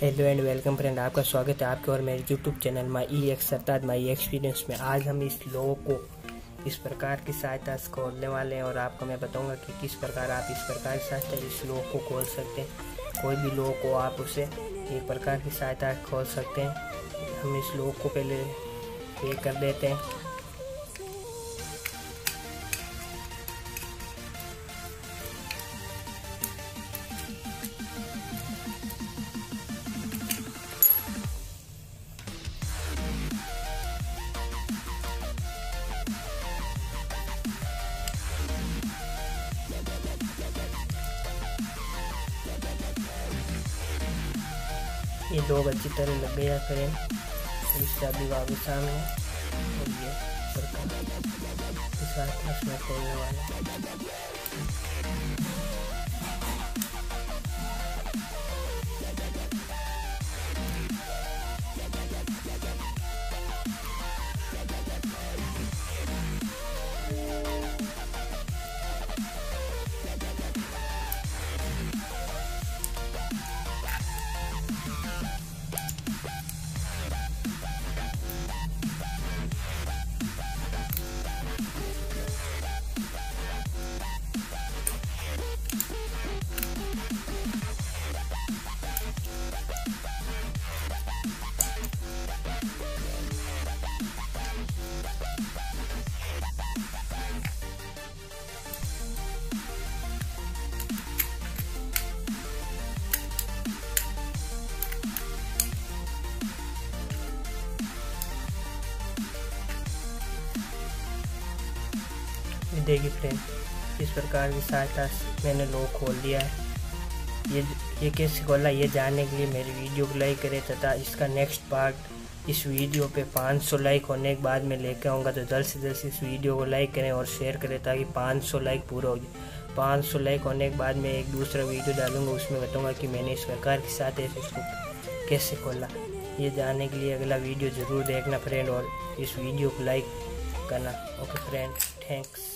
Hello and welcome friend, आपका स्वागत है आपके और मेरे YouTube channel my E X अर्थात माई एक्सपीरियंस में। आज हम इस लोगों को इस प्रकार की सहायता खोलने वाले हैं और आपको मैं बताऊँगा कि किस प्रकार आप इस प्रकार की सहायता इस लोग को खोल सकते हैं। कोई भी लोग को आप उसे एक प्रकार की सहायता खोल सकते हैं। हम इस लोग को पहले पे कर देते हैं। ये लोग अच्छी तरह लग गया करें रिश्ता भी वापस सामने। और ये साथ में वाला देखिए फ्रेंड इस प्रकार की सहायता मैंने लोग खोल दिया है। ये ये कैसे खोला ये जानने के लिए मेरी वीडियो को लाइक करें तथा इसका नेक्स्ट पार्ट इस वीडियो पे 500 लाइक होने के बाद मैं लेकर आऊँगा। तो जल्द से जल्द से इस वीडियो को लाइक करें और शेयर करें ताकि 500 लाइक पूरा हो जाए। 500 लाइक होने के बाद मैं एक दूसरा वीडियो डालूँगा, उसमें बताऊँगा कि मैंने इस प्रकार के साथ ऐसे इसको कैसे खोला। ये जानने के लिए अगला वीडियो ज़रूर देखना फ्रेंड और इस वीडियो को लाइक करना। Okay friend, thanks.